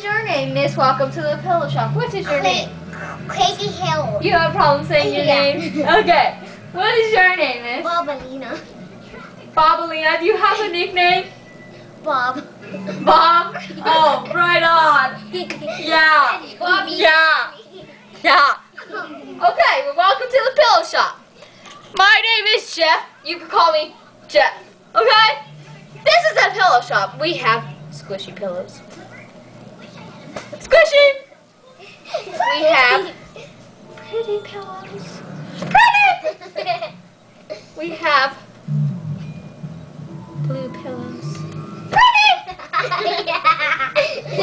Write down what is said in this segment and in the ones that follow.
is your name, Miss? Welcome to the pillow shop. What is your name? Crazy Hill. You have a problem saying your Yeah. name? Okay. What is your name, Miss? Bobalina. Bobalina. Do you have a nickname? Bob. Bob? Oh, right on. Yeah. Yeah. Yeah. Okay, well, welcome to the pillow shop. My name is Jeff. You can call me Jeff. Okay? This is a pillow shop. We have squishy pillows. Squishy! We have pretty pillows. Pretty! We have blue pillows. Pretty!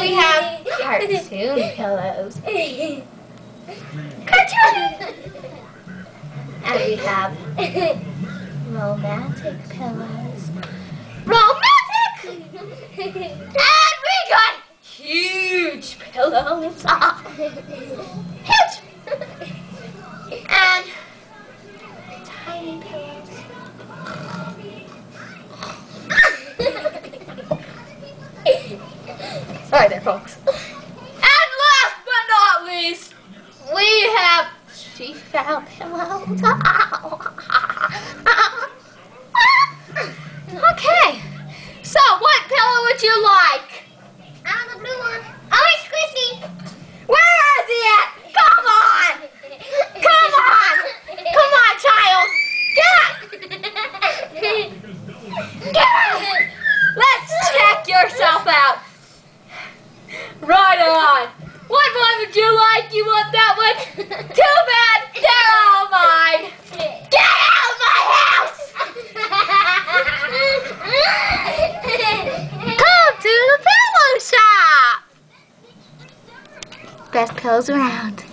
We have cartoon pillows. Cartoon! And we have romantic pillows. Romantic! And we got huge pillows. Pillows. Sorry there, folks. And last but not least, we have she found pillows. Best pillows around.